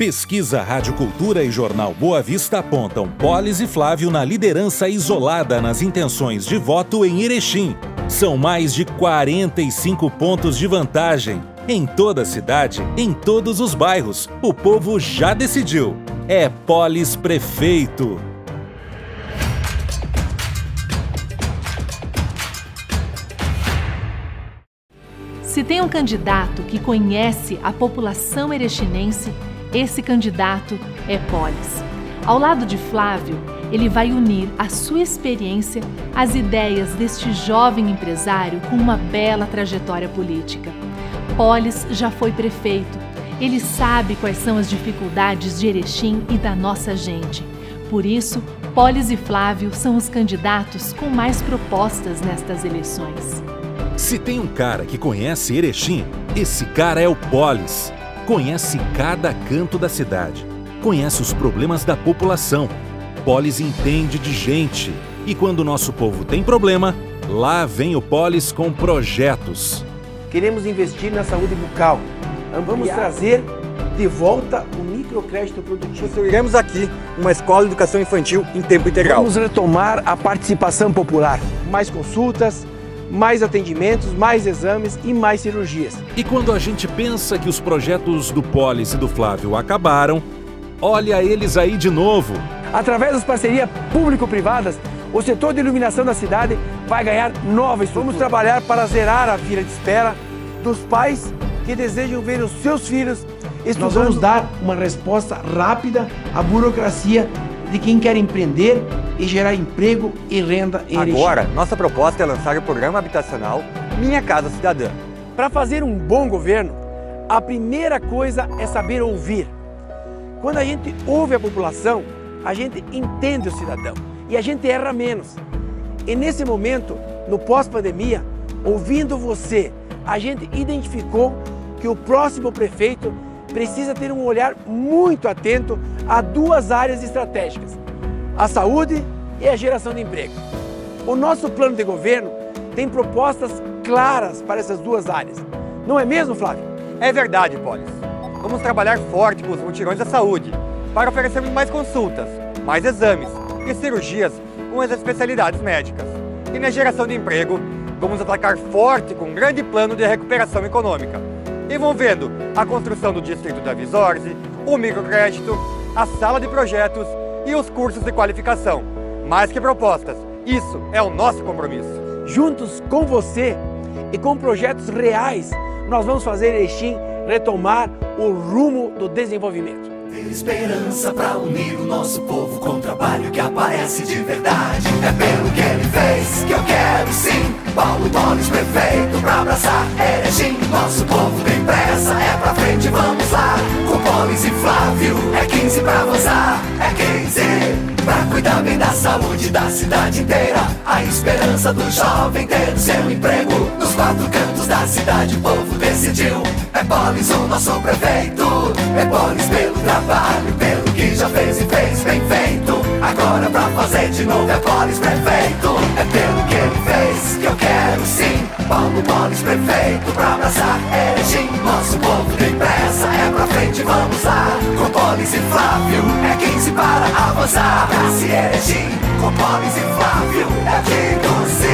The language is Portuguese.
Pesquisa Rádio Cultura e Jornal Boa Vista apontam Polis e Flávio na liderança isolada nas intenções de voto em Erechim. São mais de 45 pontos de vantagem. Em toda a cidade, em todos os bairros, o povo já decidiu. É Polis Prefeito. Se tem um candidato que conhece a população erechinense, esse candidato é Polis. Ao lado de Flávio, ele vai unir a sua experiência às ideias deste jovem empresário com uma bela trajetória política. Polis já foi prefeito. Ele sabe quais são as dificuldades de Erechim e da nossa gente. Por isso, Polis e Flávio são os candidatos com mais propostas nestas eleições. Se tem um cara que conhece Erechim, esse cara é o Polis. Conhece cada canto da cidade, conhece os problemas da população. Polis entende de gente. E quando o nosso povo tem problema, lá vem o Polis com projetos. Queremos investir na saúde bucal. Vamos trazer de volta o microcrédito produtivo. Construiremos aqui uma escola de educação infantil em tempo integral. Vamos retomar a participação popular. Mais consultas, mais atendimentos, mais exames e mais cirurgias. E quando a gente pensa que os projetos do Polis e do Flávio acabaram, olha eles aí de novo. Através das parcerias público-privadas, o setor de iluminação da cidade vai ganhar nova estrutura. Vamos trabalhar para zerar a fila de espera dos pais que desejam ver os seus filhos estudando. Nós vamos dar uma resposta rápida à burocracia de quem quer empreender e gerar emprego e renda em Agora, nossa proposta é lançar o programa habitacional Minha Casa Cidadã. Para fazer um bom governo, a primeira coisa é saber ouvir. Quando a gente ouve a população, a gente entende o cidadão e a gente erra menos. E nesse momento, no pós-pandemia, ouvindo você, a gente identificou que o próximo prefeito precisa ter um olhar muito atento a duas áreas estratégicas: a saúde e a geração de emprego. O nosso plano de governo tem propostas claras para essas duas áreas. Não é mesmo, Flávio? É verdade, Polis. Vamos trabalhar forte com os mutirões da saúde para oferecermos mais consultas, mais exames e cirurgias com as especialidades médicas. E na geração de emprego, vamos atacar forte com um grande plano de recuperação econômica, envolvendo a construção do distrito da Visorze, o microcrédito, a sala de projetos e os cursos de qualificação. Mais que propostas, isso é o nosso compromisso. Juntos com você e com projetos reais, nós vamos fazer Erechim retomar o rumo do desenvolvimento. Ter esperança para unir o nosso povo com trabalho que aparece de verdade. É pelo que ele fez que eu quero sim. Paulo Bones, prefeito, pra abraçar Erechim. Com Bones e Flávio, é 15 pra avançar, é 15 Pra cuidar bem da saúde da cidade inteira. A esperança do jovem ter o seu emprego Nos quatro cantos da cidade o povo decidiu. É Polis o nosso prefeito É Polis pelo trabalho, pelo que já fez e fez bem feito. Agora pra fazer de novo é Polis prefeito. É pelo que ele fez que eu quero sim. Paulo Polis prefeito pra abraçar Erechim Nosso povo vamos lá Com Polis e Flávio, é 15 para avançar. Nasce Erechim, com Polis e Flávio, é aqui do Sim